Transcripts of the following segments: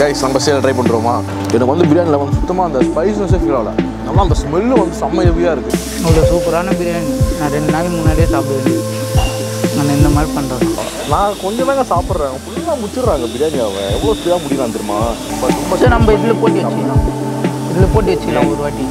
Guys நம்ம sale try பண்ணுறோமா எனக்கு வந்து பிரியாணியில் வந்து சுத்தமாக அந்த ஸ்பைஸ்னஸே ஃபீல் ஆகல. நல்லா அந்த ஸ்மெல்லு வந்து செம்ம ஹெவியாக இருக்குது அவ்வளோ சூப்பரான பிரியாணி. நான் ரெண்டு நாளைக்கு முன்னாடியே சாப்பிடுவேன். மாதிரி பண்ணுறேன் நான் கொஞ்சம் தாங்க சாப்பிட்றேன். ஃபுல்லாக முடிச்சிடுறாங்க பிரியாணி அவன். எவ்வளோ ஸ்பீடாக முடியலாம் தெரியுமா? சரி நம்ம இதில் போட்டு வச்சுக்கலாம். இதில் போட்டு வச்சுக்கலாம் ஒரு வாட்டி.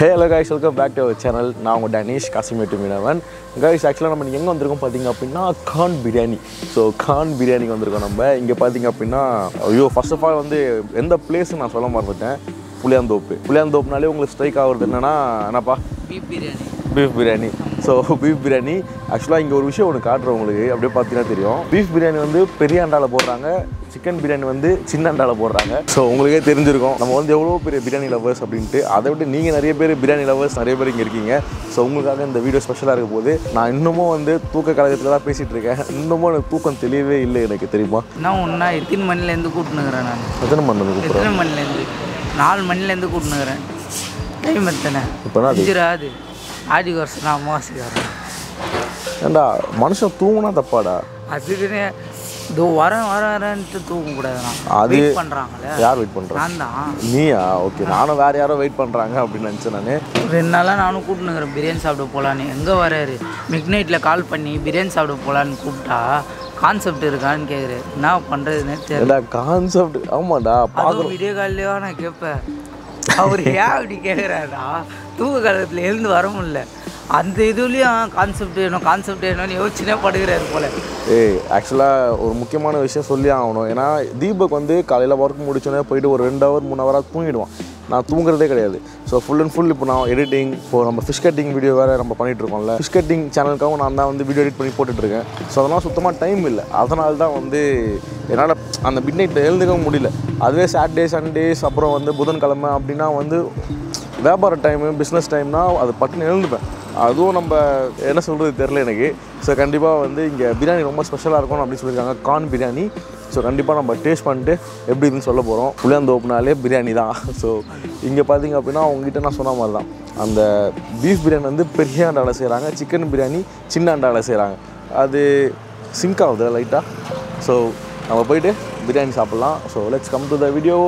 Hello guys welcome back to our channel நான் உங்கள் டனீஷ் காசிமேட்டு மீனவன் கைஸ் ஆக்சுவலாக நம்ம எங்கே வந்திருக்கோம் பார்த்தீங்க அப்படின்னா கான் பிரியாணி ஸோ கான் பிரியாணிக்கு வந்திருக்கோம் நம்ம. இங்கே பார்த்தீங்க அப்படின்னா ஐயோ ஃபர்ஸ்ட் ஆஃப் ஆல் வந்து எந்த பிளேஸ் நான் சொல்ல மறந்துட்டேன். புளியாந்தோப்பு. புளியாந்தோப்புனாலே உங்களுக்கு ஸ்ட்ரைக் ஆகுறது என்னன்னா என்னப்பா? Beep biryani beef biryani so beef biryani ஆக்சுவலாக இங்கே ஒரு விஷயம் ஒன்று காட்டுறேன் உங்களுக்கு. அப்படியே பார்த்தீங்கன்னா தெரியும். பீஃப் பிரியாணி வந்து பெரிய அண்டாவில் போடுறாங்க. சிக்கன் பிரியாணி வந்து சின்ன அண்டாவில் போடுறாங்க. ஸோ உங்களுக்கே தெரிஞ்சிருக்கும். நம்ம வந்து எவ்வளோ பெரிய பிரியாணி லவர்ஸ் அப்படின்ட்டு. அதை விட்டு நீங்கள் நிறைய பேர் பிரியாணி லவர்ஸ் நிறைய பேர் இங்கே இருக்கீங்க. ஸோ உங்களுக்காக இந்த வீடியோ ஸ்பெஷலாக இருக்க போது நான் இன்னமும் வந்து தூக்க கழகத்தில் தான் பேசிகிட்டு இருக்கேன். இன்னமும் எனக்கு தூக்கம் தெளியவே இல்லை எனக்கு தெரியுமா? என்ன ஒன்றா எத்தனை மணிலேருந்து கூப்பிட்டுனுக்குறேன் நான்? எத்தனை மணி கூப்பிட்றேன் மணிலேருந்து நாலு மணிலேருந்து கூப்பிட்டுனுக்குறேன் டைம் எத்தனை? இப்போனா அது அஞ்சு ஆது ஆடி வருஷம் நான் அமாவாசைக்காரன் ஏண்டா மனுஷன் தூங்குனா தப்பாடா? அதுக்குன்னு இதோ வரேன் வரேன் வரேன்ட்டு தூங்கக்கூடாது நான் அது- வெயிட் பண்ணுறாங்களே யார் வெயிட் பண்ணுறா நான் தான் நீயா? ஓகே நானும் வேறு யாரோ வெயிட் பண்ணுறாங்க அப்படின்னு நினச்சேன் நான். ரெண்டு நாளாக நானும் கூப்பிட்டுனுக்குறேன் பிரியாணி சாப்பிட போகலான்னு எங்கே வராரு மிட் நைட்டில் கால் பண்ணி பிரியாணி சாப்பிட போகலான்னு கூப்பிட்டா கான்செப்ட் இருக்கான்னு கேட்குறாரு என்ன பண்ணுறதுன்னே தெரியல. கான்செப்ட் ஆமாடா பார்க்குறோம் விடிய காலையிலையோ நான் கேட்பேன் அவர் ஏன் அப்படி கேட்குறாரா தூக்க காலத்தில் எழுந்து வர முடியல அந்த இதுலேயும் கான்செப்ட் வேணும் கான்செப்ட் வேணும்னு யோசிச்சுனே படுகிறாரு போல. ஏய் ஆக்சுவலாக ஒரு முக்கியமான விஷயம் சொல்லி ஆகணும். ஏன்னா தீபக் வந்து காலையில் ஒர்க் முடிச்சோன்னே போயிட்டு ஒரு ரெண்டு ஹவர் மூணு ஹவராக தூங்கிடுவான். நான் தூங்குறதே கிடையாது. ஸோ ஃபுல் அண்ட் ஃபுல் இப்போ நான் எடிட்டிங் இப்போ நம்ம ஃபிஷ் கட்டிங் வீடியோ வேறு நம்ம பண்ணிகிட்ருக்கோம்ல இருக்கோம்ல ஃபிஷ் கட்டிங் சேனலுக்காகவும் நான் தான் வந்து வீடியோ எடிட் பண்ணி போட்டுட்ருக்கேன் ஸோ அதெல்லாம் சுத்தமாக டைம் இல்லை. அதனால தான் வந்து என்னால் அந்த மிட் நைட்டில் எழுந்துக்கவும் முடியல. அதுவே சாட்டர்டே சண்டேஸ் அப்புறம் வந்து புதன்கிழமை அப்படின்னா வந்து வியாபார டைமு பிஸ்னஸ் டைம்னால் அது பட்டுன்னு எழுந்துப்பேன். அதுவும் நம்ம என்ன சொல்கிறது தெரில எனக்கு. ஸோ கண்டிப்பாக வந்து இங்கே பிரியாணி ரொம்ப ஸ்பெஷலாக இருக்கும் அப்படின்னு சொல்லியிருக்காங்க. கார்ன் பிரியாணி. ஸோ கண்டிப்பாக நம்ம டேஸ்ட் பண்ணிட்டு எப்படி இருக்குன்னு சொல்ல போகிறோம் புளியாந்தோப்புனாலே பிரியாணி தான் ஸோ இங்கே பார்த்தீங்க அப்படின்னா அவங்ககிட்ட நான் சொன்ன மாதிரி தான் அந்த பீஃப் பிரியாணி வந்து பெரிய அண்டாவில் செய்கிறாங்க சிக்கன் பிரியாணி சின்ன அண்டாவில் செய்கிறாங்க அது சிங்க் ஆகுது லைட்டாக ஸோ நம்ம போயிட்டு பிரியாணி சாப்பிட்லாம். So let's come to the video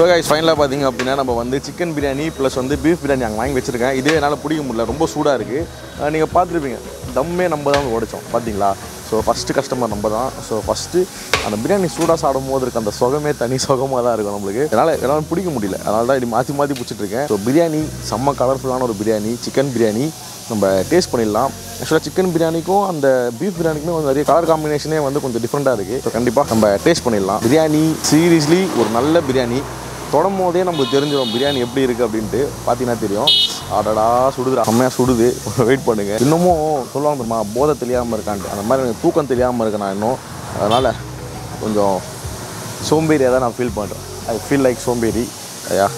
so guys ஃபைனலாக பார்த்தீங்க அப்படின்னா நம்ம வந்து சிக்கன் பிரியாணி ப்ளஸ் வந்து பீஃப் பிரியாணி அங்கே வாங்கி வச்சுருக்கேன். இதே என்னால் பிடிக்க முடியல. ரொம்ப சூடாக இருக்குது நீங்கள் பார்த்துருப்பீங்க. தம்மே நம்ம தான் உடைச்சோம். பார்த்தீங்களா? ஸோ ஃபஸ்ட்டு கஸ்டமர் நம்ம தான். ஸோ ஃபஸ்ட்டு அந்த பிரியாணி சூடாக சாப்பிடும் போது இருக்க அந்த சுகமே தனி சுகமாக தான் இருக்கும் நம்மளுக்கு. என்னால் என்னால் பிடிக்க முடியல. அதனால தான் இப்படி மாற்றி மாற்றி பிடிச்சிட்ருக்கேன் ஸோ பிரியாணி செம்ம கலர்ஃபுல்லான ஒரு பிரியாணி சிக்கன் பிரியாணி நம்ம டேஸ்ட் பண்ணிடலாம். ஆக்சுவலாக சிக்கன் பிரியாணிக்கும் அந்த பீஃப் பிரியாணிக்குமே வந்து நிறைய கலர் காம்பினேஷனே வந்து கொஞ்சம் டிஃப்ரெண்ட்டாக இருக்குது ஸோ கண்டிப்பாக நம்ம டேஸ்ட் பண்ணிடலாம். பிரியாணி சீரியஸ்லி ஒரு நல்ல பிரியாணி தொடும் போதே நமக்கு தெரிஞ்சிடும் பிரியாணி எப்படி இருக்குது அப்படின்ட்டு பார்த்தீங்கன்னா தெரியும். அடடா சுடுது செம்மையாக சுடுது. வெயிட் பண்ணுங்க. இன்னமும் சொல்லுவாங்க தெரியுமா? போதை தெரியாமல் இருக்கான்ட்டு. அந்த மாதிரி எனக்கு தூக்கம் தெரியாமல் இருக்கேன் நான் இன்னும். அதனால் கொஞ்சம் சோம்பேறியாக தான் நான் ஃபீல் பண்ணுறேன் ஐ ஃபீல் லைக் சோம்பேறி. ஐயா.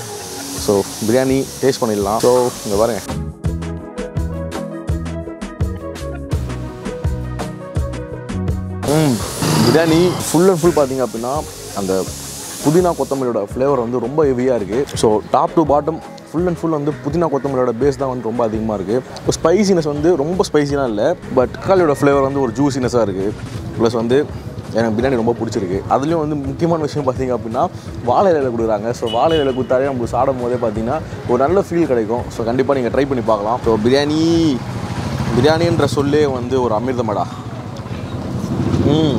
ஸோ பிரியாணி டேஸ்ட் பண்ணிடலாம். ஸோ இங்கே பாருங்கள் பிரியாணி ஃபுல் அண்ட் ஃபுல் பார்த்தீங்க அப்படின்னா அந்த புதினா கொத்தமல்லியோட ஃப்ளேவர் வந்து ரொம்ப ஹெவியாக இருக்குது so top to bottom full and full வந்து புதினா கொத்தமல்லியோட பேஸ் தான் வந்து ரொம்ப அதிகமாக இருக்குது ஸ்பைசினஸ் வந்து ரொம்ப ஸ்பைசிலாம் இல்லை பட் தக்காளியோட ஃப்ளேவர் வந்து ஒரு ஜூசினஸாக இருக்குது ப்ளஸ் வந்து எனக்கு பிரியாணி ரொம்ப பிடிச்சிருக்கு. அதுலேயும் வந்து முக்கியமான விஷயம் பார்த்தீங்க அப்படின்னா வாழை இலையில கொடுக்குறாங்க. ஸோ வாழை இலையில கொடுத்தாலே நம்மளுக்கு சாடும் போதே பார்த்தீங்கன்னா ஒரு நல்ல ஃபீல் கிடைக்கும். ஸோ கண்டிப்பாக நீங்கள் ட்ரை பண்ணி பார்க்கலாம். ஸோ பிரியாணி பிரியாணின்ற சொல்லே வந்து ஒரு அமிர்தமடா. ம்.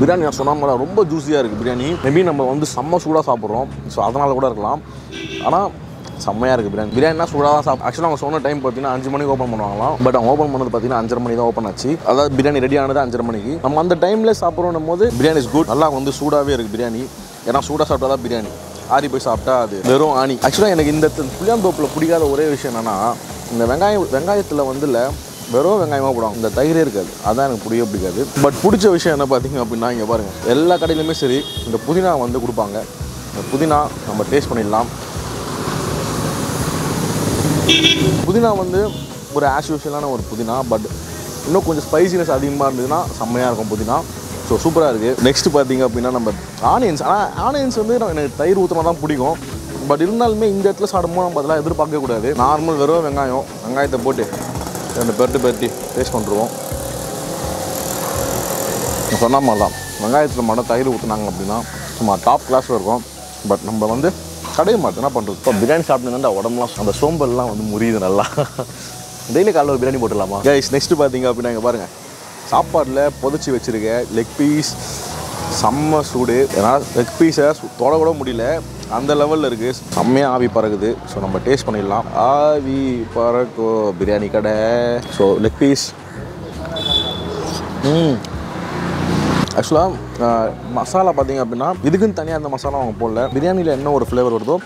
பிரியாணி நான் சொன்ன மாதிரி ரொம்ப ஜூஸியாக இருக்குது பிரியாணி. மேபி நம்ம வந்து செம்ம சூடாக சாப்பிட்றோம். ஸோ அதனால் கூட இருக்கலாம். ஆனால் செம்மையாக இருக்குது பிரியாணி. பிரியாணினா சூடாக தான் சாப்பிட் ஆக்சுவலாக அவங்க சொன்ன டைம் பார்த்தீங்கன்னா அஞ்சு மணிக்கு ஓப்பன் பண்ணுவாங்களாம். பட் அவங்க ஓப்பன் பண்ணது பார்த்தீங்கன்னா அஞ்சரை மணி தான் ஓப்பன் ஆச்சு. அதாவது பிரியாணி ரெடி ஆனது அஞ்சரை மணிக்கு. நம்ம அந்த டைமில் சாப்பிட்றோம் போது பிரியாணி இஸ் குட் நல்லா வந்து சூடாகவே இருக்குது பிரியாணி. ஏன்னா சூடாக சாப்பிட்டா தான் பிரியாணி. ஆறி போய் சாப்பிட்டா அது வெறும் ஆணி. ஆக்சுவலாக எனக்கு இந்த புளியாந்தோப்பில் பிடிக்காத ஒரே விஷயம் என்னென்னா இந்த வெங்காயம் வெங்காயத்தில் வந்து இல்லை வெறும் வெங்காயமாக போடுவாங்க. இந்த தயிரே இருக்காது. அதான் எனக்கு பிடிக்கவே பிடிக்காது. பட் பிடிச்ச விஷயம் என்ன பார்த்தீங்க அப்படின்னா இங்கே பாருங்கள் எல்லா கடையிலுமே சரி இந்த புதினா வந்து கொடுப்பாங்க. இந்த புதினா நம்ம டேஸ்ட் பண்ணிடலாம். புதினா வந்து ஒரு ஆஸ் யூஷுவலான ஒரு புதினா பட் இன்னும் கொஞ்சம் ஸ்பைசினஸ் அதிகமாக இருந்ததுன்னா செம்மையாக இருக்கும் புதினா. ஸோ சூப்பராக இருக்குது நெக்ஸ்ட் பார்த்தீங்க அப்படின்னா நம்ம ஆனியன்ஸ் ஆனால் ஆனியன்ஸ் வந்து எனக்கு தயிர் ஊற்றினா தான் பிடிக்கும். பட் இருந்தாலுமே இந்த இடத்துல சாப்பிடும்போது நம்ம அதெல்லாம் எதிர்பார்க்கவே கூடாது. நார்மல் வெறும் வெங்காயம் வெங்காயத்தை போட்டு ரெண்டு பெரட்டு பெரட்டி டேஸ்ட் பண்ணுருவோம். சொன்ன மாதிரி தான் வெங்காயத்தில் மட்டும் தயிர் ஊற்றுனாங்க அப்படின்னா சும்மா டாப் கிளாஸில் இருக்கும். பட் நம்ம வந்து கடைய மாட்டோம் என்ன பண்ணுறது இப்போ பிரியாணி சாப்பிட்டு உடம்புலாம் அந்த சோம்பல்லாம் வந்து முறியுது நல்லா. டெய்லி ஒரு பிரியாணி போட்டுடலாமா? கைஸ் நெக்ஸ்ட் பார்த்தீங்க அப்படின்னா இங்கே பாருங்கள் சாப்பாட்டில் புதைச்சி வச்சுருக்க லெக் பீஸ் செம்ம சூடு. ஏன்னா லெக் பீஸை தொட கூட முடியல. அந்த லெவலில் இருக்குது செம்மையாக ஆவி பறகுது ஸோ நம்ம டேஸ்ட் பண்ணிடலாம். ஆவி பறக்கோ பிரியாணி கடை. ஸோ லெக் பீஸ் ம். ஆக்சுவலாக மசாலா பார்த்தீங்க அப்படின்னா இதுக்குன்னு தனியாக அந்த மசாலா அவங்க போடல. பிரியாணியில் என்ன ஒரு ஃப்ளேவர் வருதோ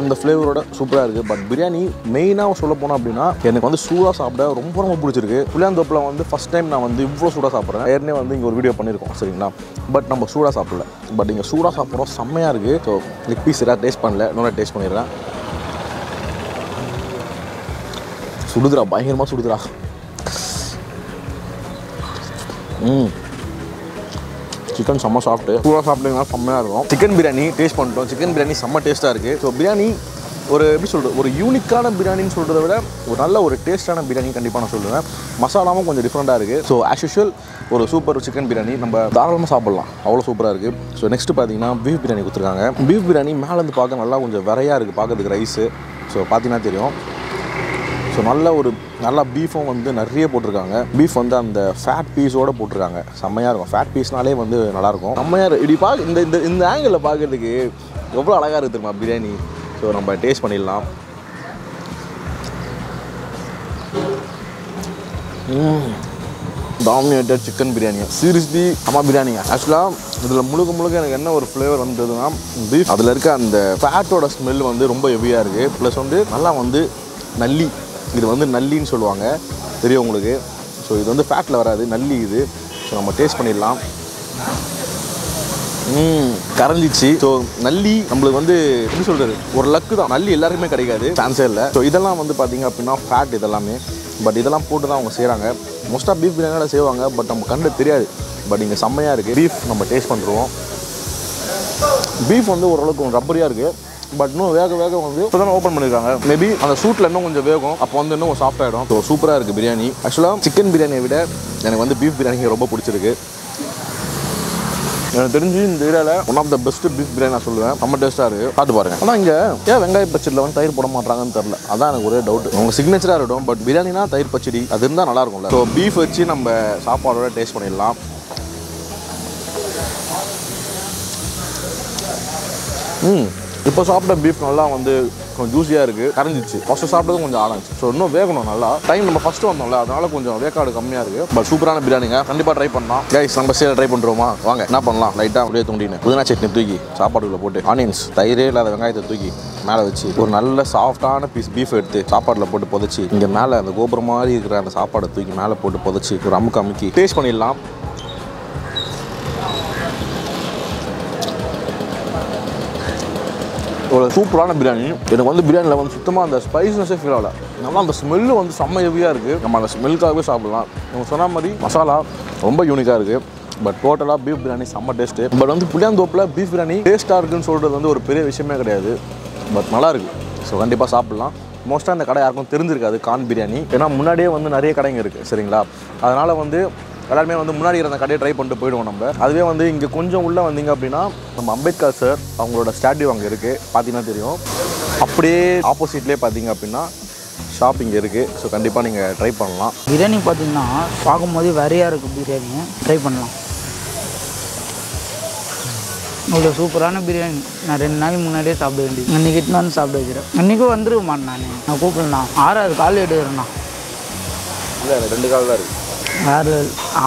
அந்த ஃப்ளேவரோட சூப்பராக இருக்குது பட் பிரியாணி மெயினாக சொல்ல போனோம் அப்படின்னா எனக்கு வந்து சூடாக சாப்பிட ரொம்ப ரொம்ப பிடிச்சிருக்கு. புளியாந்தோப்பில் வந்து ஃபஸ்ட் டைம் நான் வந்து இவ்வளோ சூடாக சாப்பிட்றேன். ஏற்கனவே வந்து இங்கே ஒரு வீடியோ பண்ணியிருக்கோம் சரிங்களா? பட் நம்ம சூடாக சாப்பிடல. பட் இங்கே சூடாக சாப்பிட்றோம் செம்மையாக இருக்குது ஸோ லெக் பீஸ் எதாவது டேஸ்ட் பண்ணல. இன்னொரு டேஸ்ட் பண்ணிடுறேன். சுடுதுரா பயங்கரமாக சுடுதுரா ம். சிக்கன் செம்ம சாப்பிட்டு சூடாக சாப்பிட்டீங்கன்னா செம்மையாக இருக்கும். சிக்கன் பிரியாணி டேஸ்ட் பண்ணிட்டோம். சிக்கன் பிரியாணி செம்ம டேஸ்ட்டாக இருக்குது ஸோ பிரியாணி ஒரு எப்படி சொல்கிறது ஒரு யூனிக்கான பிரியாணின்னு சொல்கிறத விட ஒரு நல்ல ஒரு டேஸ்ட்டான பிரியாணி கண்டிப்பாக நான் சொல்லுவேன். மசாலாவும் கொஞ்சம் டிஃப்ரெண்ட்டாக இருக்குது ஸோ ஆஸ் யூஷுவல் ஒரு சூப்பர் சிக்கன் பிரியாணி நம்ம தாராளமாக சாப்பிட்லாம். அவ்வளோ சூப்பராக இருக்குது ஸோ நெக்ஸ்ட் பார்த்தீங்கன்னா பீஃப் பிரியாணி கொடுத்துருக்காங்க. பீஃப் பிரியாணி மேலேருந்து பார்க்க நல்லா கொஞ்சம் விரையாக இருக்குது பார்க்கறதுக்கு ரைஸு ஸோ பார்த்தீங்கன்னா தெரியும். ஸோ நல்ல ஒரு நல்லா பீஃபும் வந்து நிறைய போட்டிருக்காங்க. பீஃப் வந்து அந்த ஃபேட் பீஸோட போட்டிருக்காங்க. செம்மையாக இருக்கும். ஃபேட் பீஸ்னாலே வந்து நல்லாயிருக்கும். செம்மையாக இப்படி பார்க்க இந்த இந்த இந்த ஆங்கிளில் பார்க்கறதுக்கு எவ்வளோ அழகாக இருக்குது தெரியுமா? பிரியாணி ஸோ நம்ம டேஸ்ட் பண்ணிடலாம். டாமினேட்டட் சிக்கன் பிரியாணி சீரியஸ்லி அம்மா பிரியாணியா ஆக்சுவலாக இதில் முழுக்க முழுக்க எனக்கு என்ன ஒரு ஃப்ளேவர் வந்ததுன்னா பீஃப் அதில் இருக்க அந்த ஃபேட்டோட ஸ்மெல் வந்து ரொம்ப ஹெவியாக இருக்குது ப்ளஸ் வந்து நல்லா வந்து நல்லி. இது வந்து நல்லின்னு சொல்லுவாங்க. தெரியும் உங்களுக்கு? ஸோ இது வந்து ஃபேட்டில் வராது. நல்லி இது. ஸோ நம்ம டேஸ்ட் பண்ணிடலாம். ம் கரைஞ்சிச்சு. ஸோ நல்லி நம்மளுக்கு வந்து எப்படி சொல்கிறது ஒரு லக்கு தான். நல்லி எல்லாருக்குமே கிடைக்காது. சான்ஸே இல்லை. ஸோ இதெல்லாம் வந்து பார்த்தீங்க அப்படின்னா ஃபேட் இதெல்லாமே. பட் இதெல்லாம் போட்டு தான் அவங்க செய்கிறாங்க மோஸ்ட்டாக பீஃப் பிரியாணியோட செய்வாங்க. பட் நம்ம கண்டு தெரியாது. பட் இங்கே செம்மையாக இருக்குது பீஃப் நம்ம டேஸ்ட் பண்ணுறோம் பீஃப் வந்து ஓரளவுக்கு ரப்பரியாக இருக்குது பட் இன்னும் வேக வேக வந்து இப்போ தான் ஓப்பன் பண்ணியிருக்காங்க மேபி அந்த சூட்டில் இன்னும் கொஞ்சம் வேகும். அப்போ வந்து இன்னும் சாஃப்ட் ஆகிடும் ஸோ சூப்பராக இருக்குது பிரியாணி. ஆக்சுவலாக சிக்கன் பிரியாணியை விட எனக்கு வந்து பீஃப் பிரியாணி ரொம்ப பிடிச்சிருக்கு. எனக்கு தெரிஞ்சு இந்த ஏரியாவில் one of the best beef biryani நான் சொல்லுவேன். ரொம்ப டேஸ்ட்டாக இருக்குது பார்த்து பாருங்க. ஆனால் இங்கே ஏன் வெங்காய பச்சடியில் வந்து தயிர் போட மாட்டாங்கன்னு தெரில அதான் எனக்கு ஒரே டவுட் உங்க சிக்னேச்சராக இருக்கட்டும் பட் பிரியாணினா தயிர் பச்சடி அது இருந்தால் நல்லா இருக்கும்ல. ஸோ பீஃப் வச்சு நம்ம சாப்பாடோட டேஸ்ட் பண்ணிடலாம். ம். இப்போ சாப்பிட்ட பீஃப் நல்லா வந்து கொஞ்சம் ஜூஸியாக இருக்குது கரைஞ்சிச்சு ஃபஸ்ட்டு சாப்பிட்டதும் கொஞ்சம் ஆரம்பிச்சு ஸோ இன்னும் வேகணும் நல்லா. டைம் நம்ம ஃபஸ்ட்டு வந்தோம்ல அதனால கொஞ்சம் வேக்காடு கம்மியாக இருக்குது பட் சூப்பரான பிரியாணிங்க. கண்டிப்பாக ட்ரை பண்ணலாம். கைஸ் நம்ம சேலை ட்ரை பண்ணுறோமா வாங்க என்ன பண்ணலாம்? லைட்டாக அப்படியே தூண்டினு புதினா சட்னி தூக்கி சாப்பாடுக்குள்ளே போட்டு ஆனியன்ஸ் தயிரே இல்லாத வெங்காயத்தை தூக்கி மேலே வச்சு ஒரு நல்ல சாஃப்டான பீஸ் பீஃப் எடுத்து சாப்பாட்டில் போட்டு புதைச்சி இங்கே மேலே அந்த கோபுரம் மாதிரி இருக்கிற அந்த சாப்பாடை தூக்கி மேலே போட்டு புதைச்சி ஒரு அமுக்கு அமுக்கி டேஸ்ட் பண்ணிடலாம். ஒரு சூப்பரான பிரியாணி. எனக்கு வந்து பிரியாணியில் வந்து சுத்தமாக அந்த ஸ்பைஸ்னஸே ஃபீல் ஆகல. நல்லா அந்த ஸ்மெல்லு வந்து செம்ம ஹெவியாக இருக்குது நம்ம அந்த ஸ்மெல்லுக்காகவே சாப்பிடலாம். நம்ம சொன்ன மாதிரி மசாலா ரொம்ப யூனிக்காக இருக்குது பட் டோட்டலாக பீஃப் பிரியாணி செம்ம டேஸ்ட்டு பட் வந்து புளியாந்தோப்பில் பீஃப் பிரியாணி டேஸ்ட்டாக இருக்குன்னு சொல்கிறது வந்து ஒரு பெரிய விஷயமே கிடையாது. பட் நல்லாயிருக்கு ஸோ கண்டிப்பாக சாப்பிட்லாம். மோஸ்ட்டாக இந்த கடை யாருக்கும் தெரிஞ்சிருக்காது கான் பிரியாணி. ஏன்னா முன்னாடியே வந்து நிறைய கடைங்க இருக்குது சரிங்களா? அதனால் வந்து எல்லாருமே வந்து முன்னாடி இருந்த கடையை ட்ரை பண்ணிட்டு போயிடுவோம் நம்ம. அதுவே வந்து இங்கே கொஞ்சம் உள்ளே வந்தீங்க அப்படின்னா நம்ம அம்பேத்கர் சார் அவங்களோட ஸ்டாட்யூ அங்கே இருக்குது பார்த்தீங்கன்னா தெரியும். அப்படியே ஆப்போசிட்லேயே பார்த்தீங்க அப்படின்னா ஷாப் இங்கே இருக்குது ஸோ கண்டிப்பாக நீங்கள் ட்ரை பண்ணலாம். பிரியாணி பார்த்தீங்கன்னா பார்க்கும்போது வெறையாக இருக்குது பிரியாணி. ட்ரை பண்ணலாம். இவ்வளோ சூப்பரான பிரியாணி. நான் ரெண்டு நாளைக்கு முன்னாடியே சாப்பிட வேண்டியது. அன்றைக்கி இட்டு வந்து சாப்பிட வைக்கிறேன். அன்றைக்கும் வந்துருவேன் நான். நான் கூப்பிடலாம் ஆறாவது கால் எடுக்கிறேண்ணா இல்லை ரெண்டு கால் தான் இருக்குது ஆறு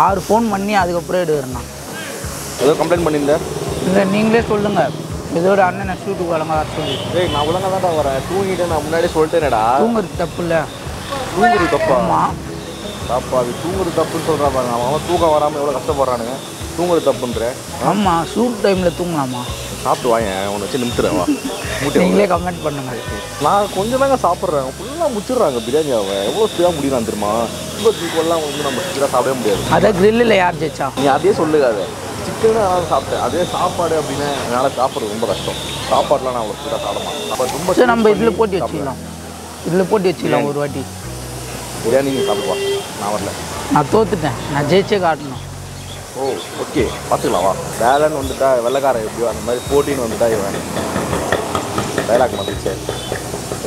ஆறு ஃபோன் பண்ணி அதுக்கப்புறம் எடுக்கிறேண்ணா. ஏதோ கம்ப்ளைண்ட் பண்ணியிருந்தேன் இல்லை நீங்களே சொல்லுங்கள் இதோட அண்ணன் நான் ஷூட்டுக்கு வழங்க சொல்லி. ஏய் நான் ஒழுங்காக தான் வரேன். தூங்கிட்டு நான் முன்னாடியே சொல்லிட்டேனேடா. தூங்குறது தப்பு இல்லை தூங்குறது தப்பா? ஆமாம் தப்பா அது தூங்குறது தப்புன்னு சொல்கிறா பாருங்க. அவன் அவன் தூக்கம் வராமல் எவ்வளோ கஷ்டப்படுறானுங்க. தூங்குறது தப்புன்ற. ஆமாம் ஷூட் டைமில் தூங்கலாமா? சாப்பிட்டு வாயேன் உன்னை வச்சு நிமித்துறேன் வா. மூட்டை நீங்களே கமெண்ட் பண்ணுங்கள் நான் கொஞ்சம் தாங்க சாப்பிட்றேன். ஃபுல்லாக முச்சிடுறாங்க பிரியாணி அவன். எவ்வளோ ஸ்பீடாக முடியலாம் தெரியுமா? ரொம்ப தூக்கம்லாம் வந்து நம்ம ஸ்பீடாக சாப்பிடவே முடியாது. அதான் கிரில்லில் யார் ஜெயிச்சா? நீ அதே சொல்லுகாத சிக்கனு ஆனால் சாப்பிட்டேன். அதே சாப்பாடு அப்படின்னு என்னால் சாப்பிட்றது ரொம்ப கஷ்டம். சாப்பாடுலாம் நான் அவ்வளோ ஸ்பீடாக சாப்பிட மாட்டேன். அப்போ ரொம்ப நம்ம இதில் போட்டு. வச்சுக்கலாம். இதில் போட்டு வச்சுக்கலாம் ஒரு வாட்டி. பிரியாணி சாப்பிடுவா. நான் வரல. நான் தோத்துட்டேன். நான் ஜெயிச்சே காட்டணும். ஓ ஓகே பார்த்துக்கலாம் வா. வேலைன்னு வந்துட்டா வெள்ளைக்காரன் எப்படியோ அந்த மாதிரி போட்டின்னு வந்துட்டா இவன். டைலாக் வந்துச்சு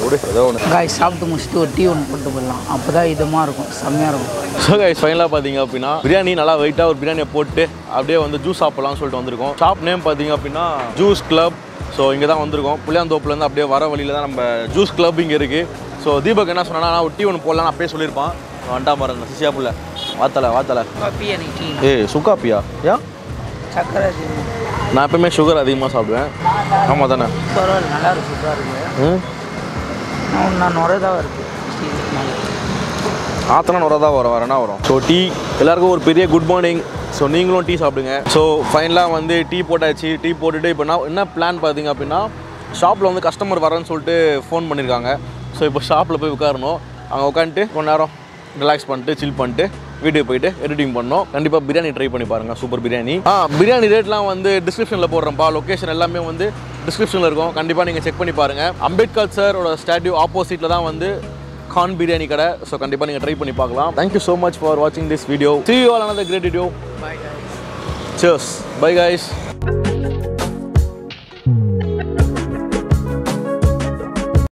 விடு ஏதோ ஒன்று காய் சாப்பிட்டு முடிச்சுட்டு ஒரு டீ ஒன்று போட்டு போடலாம் அப்போ தான் இதமாக இருக்கும் செம்மையாக இருக்கும். ஸோ கைஸ் ஃபைனலாக பார்த்தீங்க அப்படின்னா பிரியாணி நல்லா வெயிட்டாக ஒரு பிரியாணியை போட்டு அப்படியே வந்து ஜூஸ் சாப்பிடலாம்னு சொல்லிட்டு வந்திருக்கோம். ஷாப் நேம் பார்த்தீங்க அப்படின்னா ஜூஸ் கிளப் ஸோ இங்கே தான் வந்திருக்கோம். புளியாந்தோப்புலேருந்து அப்படியே வர வழியில் தான் நம்ம ஜூஸ் கிளப் இங்கே இருக்குது ஸோ தீபக் என்ன சொன்னா நான் ஒரு டீ ஒன்று போடலாம்னு அப்படியே சொல்லியிருப்பான். வந்துட்டா பாருங்க சிசியா புள்ள. வாத்தலை வாத்தலை. ஏய் சுக்காப்பியா யா? சக்கரை நான் எப்பவுமே சுகர் அதிகமாக சாப்பிடுவேன். ஆமாம் தானே? பரவாயில்ல நல்லா இருக்கு சூப்பராக இருக்குது ம்? நான் நுரைதான் இருக்குது ஆத்தனா நுர தான் வரும் வரனா வரும்? ஸோ டீ எல்லாருக்கும் ஒரு பெரிய குட் மார்னிங் ஸோ நீங்களும் டீ சாப்பிடுங்க. ஸோ ஃபைனலாக வந்து டீ போட்டாச்சு. டீ போட்டுட்டு இப்போ நான் என்ன பிளான் பார்த்தீங்க அப்படின்னா ஷாப்பில் வந்து கஸ்டமர் வரேன்னு சொல்லிட்டு ஃபோன் பண்ணியிருக்காங்க ஸோ இப்போ ஷாப்பில் போய் உட்காரணும். அங்கே உட்காந்துட்டு கொஞ்ச நேரம் ரிலாக்ஸ் பண்ணிட்டு சில் பண்ணிட்டு வீட்டுக்கு போயிட்டு எடிட்டிங் பண்ணோம். கண்டிப்பாக பிரியாணி ட்ரை பண்ணி பாருங்கள் சூப்பர் பிரியாணி. ஆ பிரியாணி ரேட்லாம் வந்து டிஸ்கிரிப்ஷனில் போடுறேன்ப்பா. லொக்கேஷன் எல்லாமே வந்து டிஸ்கிரிப்ஷனில் இருக்கும். கண்டிப்பாக நீங்கள் செக் பண்ணி பாருங்கள் அம்பேத்கர் சாரோட ஸ்டாட்யூ ஆப்போசிட்டில் தான் வந்து கான் பிரியாணி கடை. ஸோ கண்டிப்பாக நீங்கள் ட்ரை பண்ணி பார்க்கலாம். Thank you so much for வாட்சிங் this video see you all another great video. Bye cheers. Bye guys.